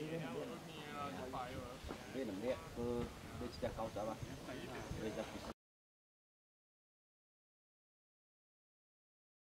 ពេលម្នាក់ធ្វើដូចស្ទះកោតអត់បាទ